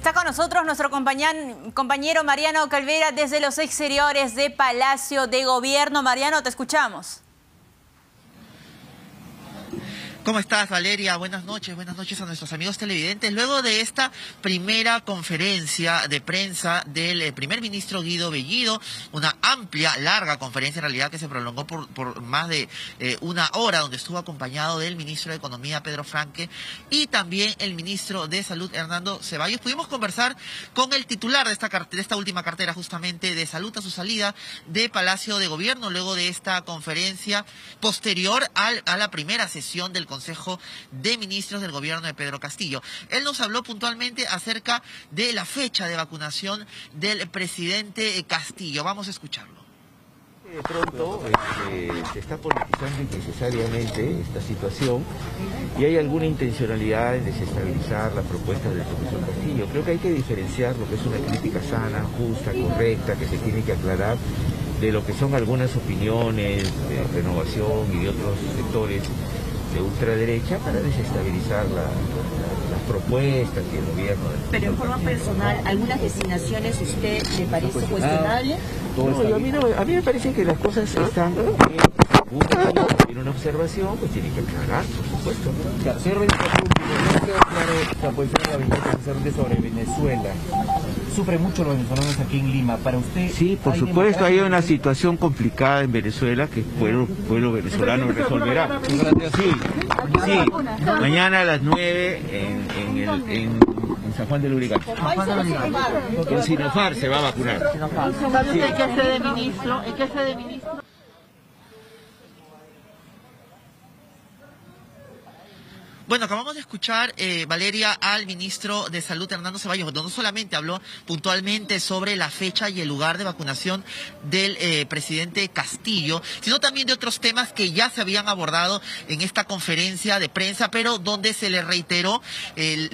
Está con nosotros nuestro compañero Mariano Calvera desde los exteriores de Palacio de Gobierno. Mariano, te escuchamos. ¿Cómo estás, Valeria? Buenas noches, buenas noches a nuestros amigos televidentes. Luego de esta primera conferencia de prensa del eh, primer ministro Guido Bellido, una amplia, larga conferencia en realidad que se prolongó por, más de eh, una hora, donde estuvo acompañado del ministro de Economía, Pedro Franque, y también el ministro de Salud, Hernando Ceballos. Pudimos conversar con el titular de esta, de esta última cartera, justamente de salud a su salida de Palacio de Gobierno, luego de esta conferencia posterior a la primera sesión del Consejo de Ministros del Gobierno de Pedro Castillo. Él nos habló puntualmente acerca de la fecha de vacunación del presidente Castillo. Vamos a escucharlo. De pronto este, se está politizando innecesariamente esta situación y hay alguna intencionalidad en desestabilizar la propuesta del profesor Castillo. Creo que hay que diferenciar lo que es una crítica sana, justa, correcta, que se tiene que aclarar de lo que son algunas opiniones de renovación y de otros sectores de ultraderecha para desestabilizar las propuestas y el gobierno. Pero en forma personal, ¿algunas destinaciones usted le parece pues, cuestionable? a, mí a mí me parece que las cosas están bien. tiene una observación, pues tiene que aclarar, por supuesto. Claro, señor ministro no quedó claro la posición de gabinete sobre Venezuela sufre mucho los venezolanos aquí en Lima. Para usted... Sí, por supuesto, hay una situación complicada en Venezuela que el pueblo, pueblo venezolano resolverá. Sí, sí, mañana a las 9 en, en, en San Juan del Urigancho. Con Sinofar se va a vacunar. ¿Sabe usted qué de ministro? ¿En qué de ministro? Bueno, acabamos de escuchar, eh, Valeria, al ministro de Salud, Hernando Ceballos, donde no solamente habló puntualmente sobre la fecha y el lugar de vacunación del eh, presidente Castillo, sino también de otros temas que ya se habían abordado en esta conferencia de prensa, pero donde se le reiteró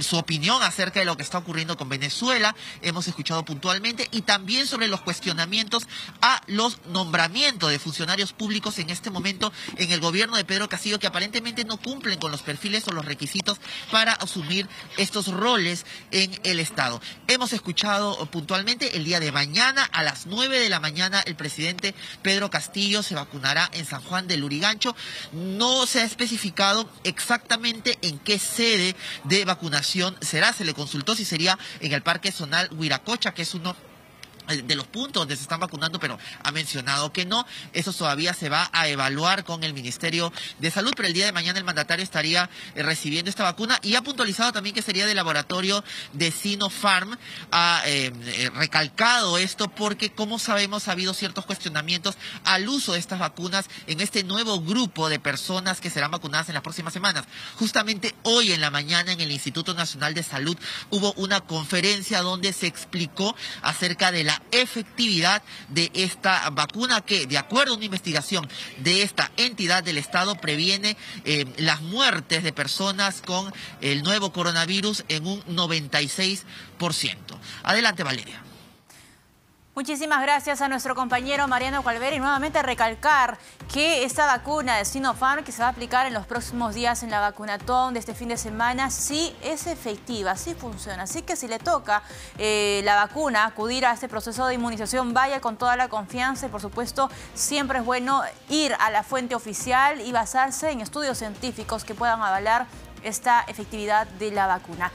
su opinión acerca de lo que está ocurriendo con Venezuela, hemos escuchado puntualmente, y también sobre los cuestionamientos a los nombramientos de funcionarios públicos en este momento en el gobierno de Pedro Castillo, que aparentemente no cumplen con los perfiles o los requisitos para asumir estos roles en el Estado. Hemos escuchado puntualmente el día de mañana a las 9 de la mañana el presidente Pedro Castillo se vacunará en San Juan del Urigancho. No se ha especificado exactamente en qué sede de vacunación será. Se le consultó si sería en el Parque Zonal Huiracocha, que es uno de los puntos donde se están vacunando, pero ha mencionado que no. Eso todavía se va a evaluar con el Ministerio de Salud, pero el día de mañana el mandatario estaría eh, recibiendo esta vacuna y ha puntualizado también que sería del laboratorio de Sinopharm. Ha eh, recalcado esto porque, como sabemos, ha habido ciertos cuestionamientos al uso de estas vacunas en este nuevo grupo de personas que serán vacunadas en las próximas semanas. Justamente hoy en la mañana en el Instituto Nacional de Salud hubo una conferencia donde se explicó acerca de la efectividad de esta vacuna que, de acuerdo a una investigación de esta entidad del Estado, previene eh, las muertes de personas con el nuevo coronavirus en un 96%. Adelante, Valeria. Muchísimas gracias a nuestro compañero Mariano Calvera y nuevamente recalcar que esta vacuna de Sinopharm que se va a aplicar en los próximos días en la vacunatón de este fin de semana sí es efectiva, sí funciona. Así que si le toca eh, la vacuna, acudir a este proceso de inmunización, vaya con toda la confianza y por supuesto siempre es bueno ir a la fuente oficial y basarse en estudios científicos que puedan avalar esta efectividad de la vacuna.